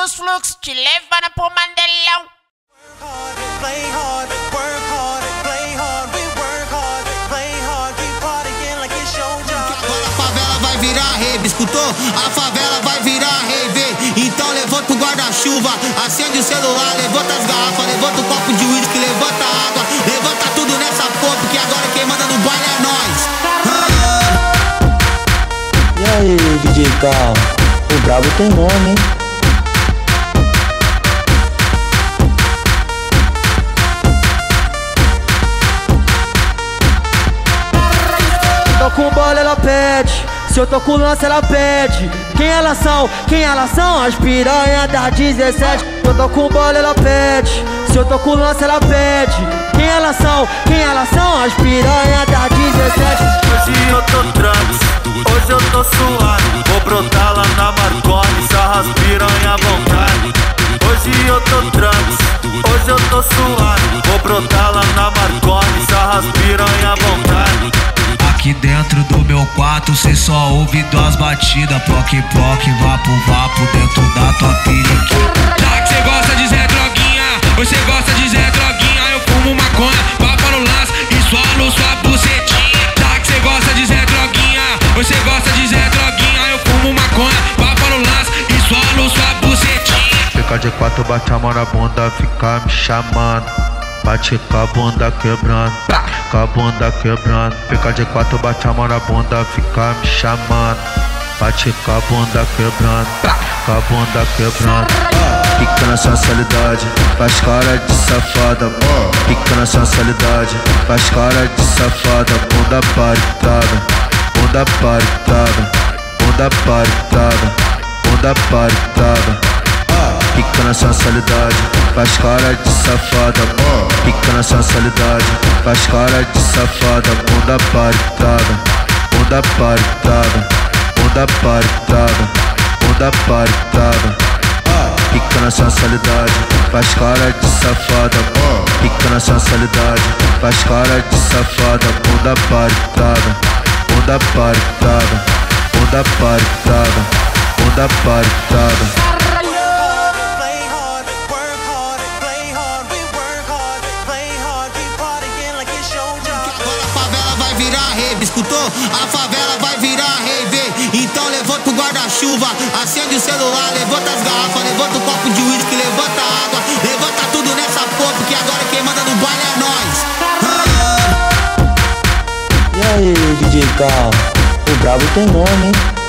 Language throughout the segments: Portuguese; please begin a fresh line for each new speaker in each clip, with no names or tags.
dos fluxos, te levando pro Mandelão.
Play hard, work hard, play hard, we work hard, play hard, we partying like it's showtime.
Agora a favela vai virar rave, escutou? A favela vai virar rave. Então levanta o guarda-chuva, acende o celular, levanta as garrafas, levanta o copo de uísque, levanta a água, levanta tudo nessa porra, porque agora quem manda no baile é nós.
E aí, DJ Cal? O brabo tem nome, hein?
Tô com bola, ela pede. Se eu tô com lança, ela pede. Quem elas são? Quem elas são? As piranha da 17. Eu tô com bola, ela pede. Se eu tô com lança, ela pede. Quem elas são? Quem elas são? As piranha da 17.
Hoje eu tô trans, hoje eu tô suave Vou brotar lá na Marconi, sarras piranha à vontade Hoje eu tô trans, hoje eu tô suave Vou brotar lá na Marconi, sarras piranha à vontade
Aqui dentro do meu quarto cê só ouve duas batidas. Ploc, ploc, vapo, vapo dentro da tua periquita Já que cê gosta de Zé Droguinha, você gosta de Zé Droguinha Eu fumo maconha, papo no lance e solo sua bucetinha. Já que cê gosta de Zé Droguinha, você gosta de Zé Droguinha Eu fumo maconha, papo no lance e solo sua bucetinha.
Fica de quatro, bate a mão na bunda, fica me chamando. Bate com a bunda quebrando, com a bunda quebrando Fica de quatro, bate a mão na bunda, fica me chamando Bate com a bunda quebrando, com a bunda quebrando Fica na sensualidade, faz cara de safada Fica na sensualidade, faz cara de safada Bunda paritada, bunda paritada Bunda paritada, bunda paritada Fica na sensualidade, faz cara de safada. Fica na sensualidade, faz cara de safada. Bunda paritada, bunda paritada Bunda paritada, bunda paritada Fica na sensualidade, faz cara de safada. Fica na sensualidade, faz cara de safada. Bunda paritada, bunda paritada Bunda paritada, bunda paritada
escutou? A favela vai virar rave. Então levanta o guarda-chuva, acende o celular, levanta as garrafas, levanta o copo de uísque, levanta a água, levanta tudo nessa porra, porque agora quem manda no baile é nós.
E aí, DJ? O brabo tem nome, hein?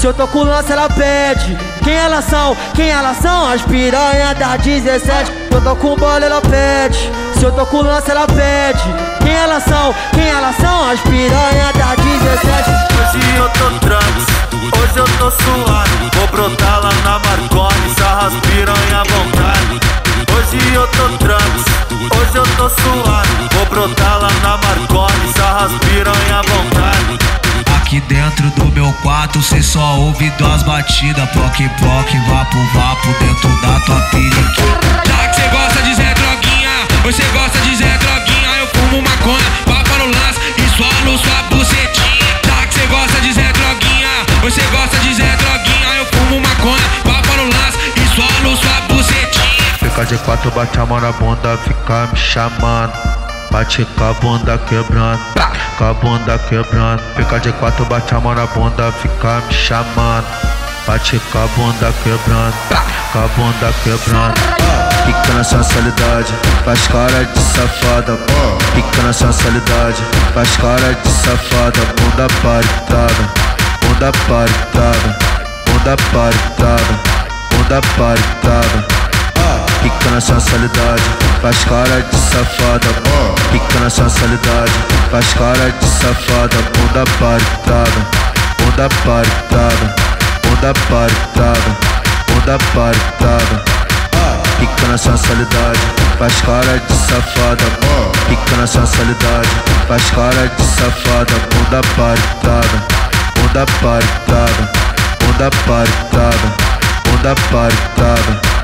Se eu tô com lança, ela pede. Quem elas são? Quem elas são? As piranha da 17. Eu tô com bola, ela pede. Se eu tô com lança, ela pede. Quem elas são? Quem elas são? As piranha da 17.
Hoje eu tô trans, hoje eu tô suave Vou brotar lá na Marconi, sarras piranha à vontade Hoje eu tô trans, hoje eu tô suave Vou brotar lá na Marconi, sarras piranha à vontade
Aqui dentro do meu quarto cê só ouve duas batidas Ploc, ploc, vapo, vapo dentro da tua periquita Já que cê gosta de Zé Droguinha, você gosta de Zé Droguinha Eu fumo maconha, papo no lance e solo sua bucetinha. Já que cê gosta de Zé Droguinha, você gosta de Zé Droguinha Eu fumo maconha, papo no lance e solo sua bucetinha.
Fica de quatro, bate a mão na bunda, fica me chamando Bate com a bunda quebrando, com a bunda quebrando. Fica de quatro, bate a mão na bunda, fica me chamando. Bate com a bunda quebrando, com a bunda quebrando. Fica na sensualidade, faz cara de safada. Fica na sensualidade, faz cara de safada. Bunda paritada, bunda paritada Bunda paritada, bunda paritada Fica na sensualidade, faz cara de safada. Fica na sensualidade, faz cara de safada. Bunda paritada, bunda paritada Bunda paritada, bunda paritada Fica na sensualidade, faz cara de safada. Fica na sensualidade, faz cara de safada. Bunda paritada, bunda paritada Bunda paritada, bunda paritada